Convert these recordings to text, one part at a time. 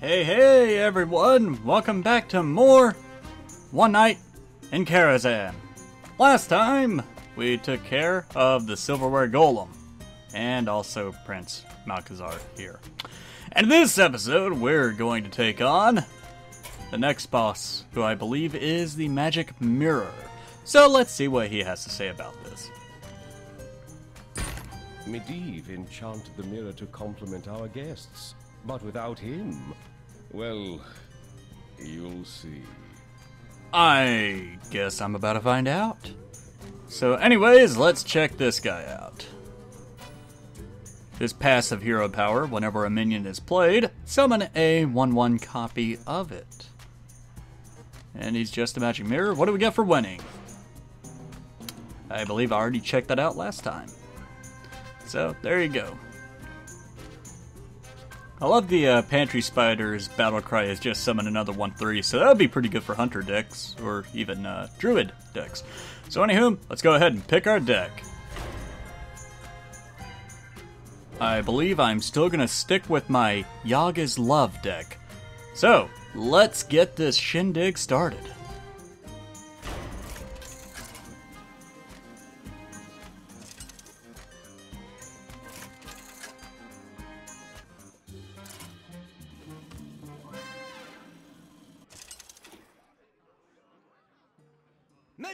Hey, hey, everyone! Welcome back to more One Night in Karazhan. Last time, we took care of the Silverware Golem, and also Prince Malchezaar here. And this episode, we're going to take on the next boss, who I believe is the Magic Mirror. So let's see what he has to say about this. Medivh enchanted the mirror to compliment our guests, but without him, well, you'll see. I guess I'm about to find out. So, anyways, let's check this guy out. His passive hero power, whenever a minion is played, summon a 1 1 copy of it. And he's just a magic mirror. What do we get for winning? I believe I already checked that out last time. So, there you go. I love the uh, Pantry Spider's battle cry is just summon another 1-3, so that would be pretty good for Hunter decks, or even uh, Druid decks. So anywho, let's go ahead and pick our deck. I believe I'm still going to stick with my Yaga's Love deck. So, let's get this shindig started.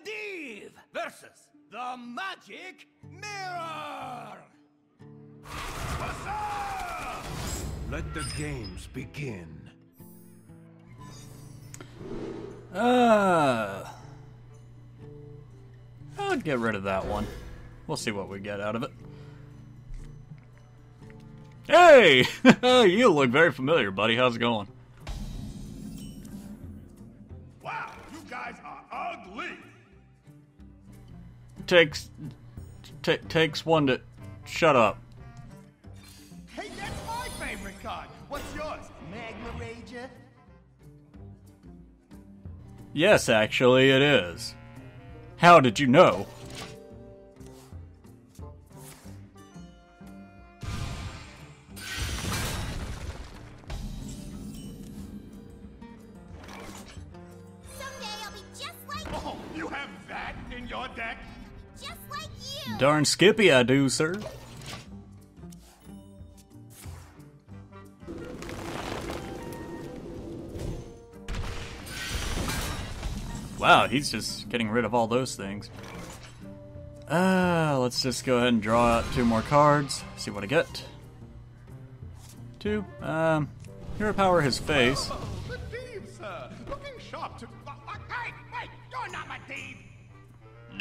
Medivh versus the Magic Mirror! Let the games begin. Uh, I'll get rid of that one. We'll see what we get out of it. Hey! you look very familiar, buddy. How's it going? Takes t- takes one to shut up. Hey, that's my favorite card! What's yours? Magma Rager? Yes, actually, it is. How did you know? Someday I'll be just like Oh, you have that in your deck? Darn Skippy, I do, sir. Wow, he's just getting rid of all those things. Uh, let's just go ahead and draw out two more cards. See what I get. Two. Um, hero power his face. Oh, sir! Looking sharp to. Uh, hey! You're not Medivh!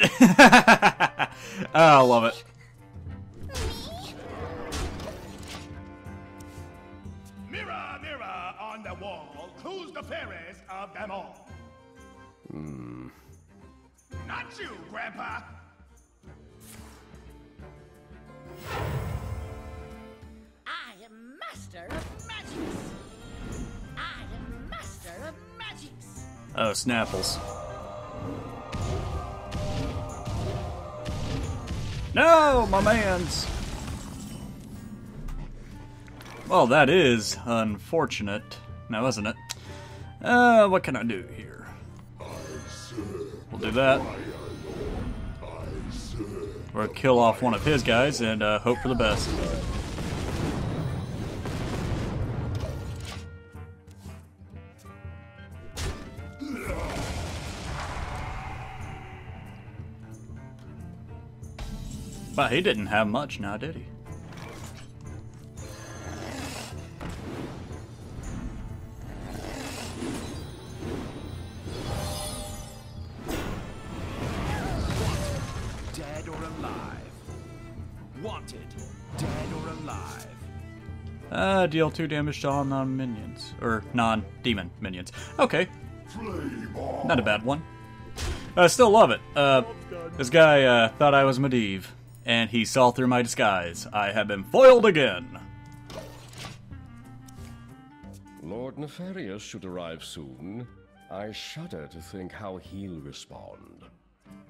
I love it. Mirror, mirror on the wall, who's the fairest of them all? Hmm. Not you, Grandpa! I am master of magics. I am master of magics. Oh, Snapples. No, my man's. Well, that is unfortunate, now isn't it? Uh, what can I do here? We'll do that. We'll kill off one of his guys and uh, hope for the best. Wow, he didn't have much now, did he? dead or alive. Wanted, dead or alive. Uh, deal 2 damage to all non minions. Or non demon minions. Okay. Not a bad one. I still love it. Uh, this guy uh, thought I was Medivh, and he saw through my disguise. I have been foiled again. Lord Nefarian should arrive soon. I shudder to think how he'll respond.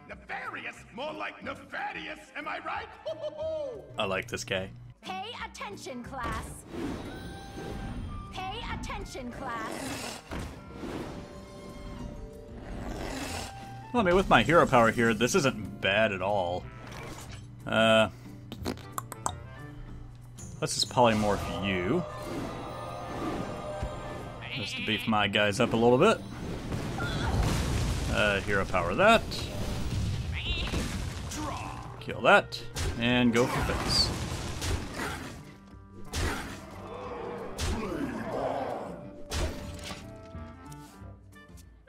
Nefarian? More like nefarious, am I right? I like this guy. Pay attention, class. Pay attention. Attention, class. Well, I mean, with my hero power here, this isn't bad at all. Uh, let's just polymorph you. Just to beef my guys up a little bit. Uh, hero power that. Kill that. And go for face.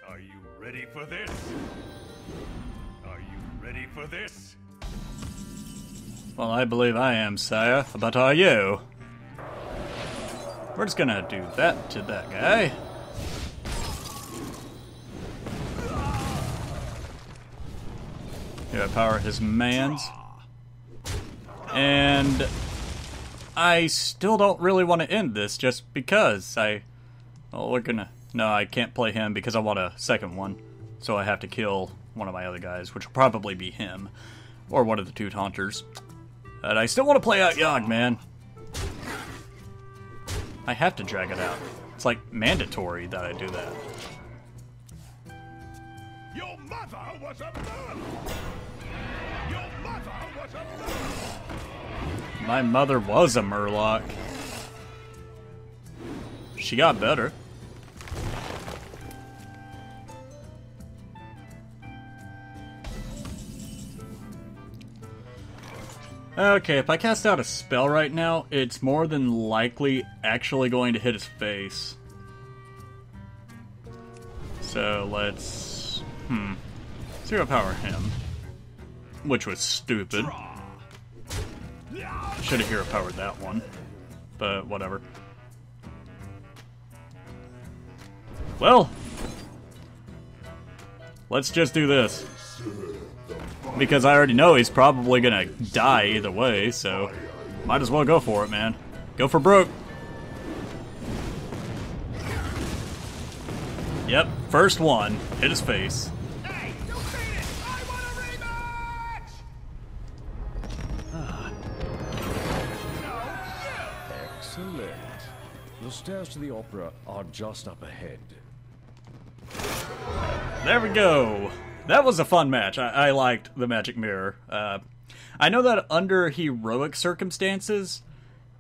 Are you ready for this? Are you ready for this? Well, I believe I am, sire. But are you? We're just gonna do that to that guy. Hero power his mans. And I still don't really want to end this just because I. Well, we're gonna. No, I can't play him because I want a second one. So I have to kill one of my other guys, which will probably be him. Or one of the two taunters. But I still want to play out Yogg, man. I have to drag it out. It's like mandatory that I do that. Your mother was a! Your mother was a! My mother was a Murloc. She got better. Okay, if I cast out a spell right now, it's more than likely actually going to hit his face. So let's. Hmm. Zero power him. Which was stupid. Should have hero powered that one. But whatever. Well. Let's just do this. Because I already know he's probably gonna die either way, so might as well go for it, man. Go for broke. Yep, first one. Hit his face. Hey, you beat it! I want a rematch! Excellent. The stairs to the opera are just up ahead. There we go. That was a fun match. I, I liked the Magic Mirror. Uh, I know that under heroic circumstances,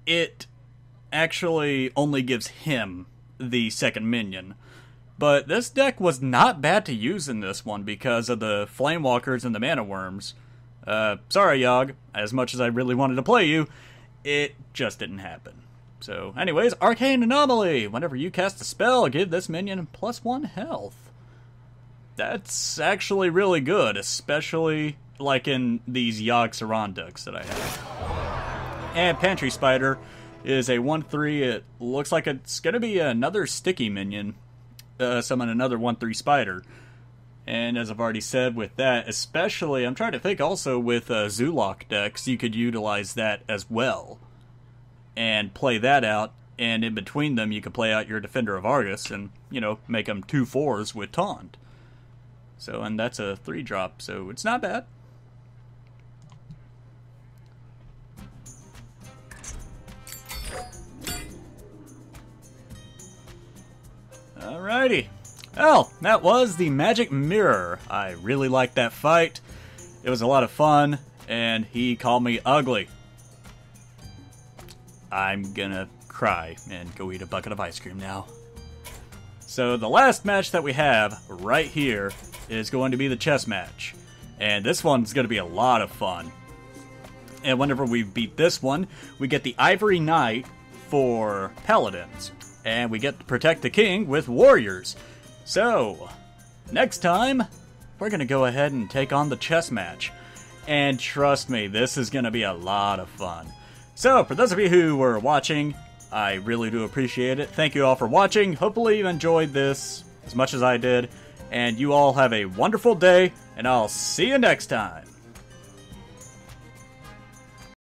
it actually only gives him the second minion. But this deck was not bad to use in this one because of the Flamewakers and the Mana Wyrms. Uh, sorry, Yogg. As much as I really wanted to play you, it just didn't happen. So, anyways, Arcane Anomaly. Whenever you cast a spell, give this minion plus one health that's actually really good, especially like in these Yogg Saron decks that I have. And Pantry Spider is a 1 3. It looks like it's going to be another sticky minion. Uh, summon another 1 3 Spider. And as I've already said, with that, especially, I'm trying to think also with uh, Zoolock decks, you could utilize that as well. And play that out. And in between them, you could play out your Defender of Argus and, you know, make them two fours with Taunt. So, and that's a three drop, so it's not bad. Alrighty. Well, that was the Magic Mirror. I really liked that fight. It was a lot of fun, and he called me ugly. I'm gonna cry and go eat a bucket of ice cream now. So the last match that we have right here is going to be the chess match. And this one's going to be a lot of fun. And whenever we beat this one, we get the Ivory Knight for Paladins. And we get to protect the king with warriors. So, next time, we're going to go ahead and take on the chess match. And trust me, this is going to be a lot of fun. So, for those of you who were watching, I really do appreciate it. Thank you all for watching. Hopefully, you enjoyed this as much as I did. And you all have a wonderful day, and I'll see you next time.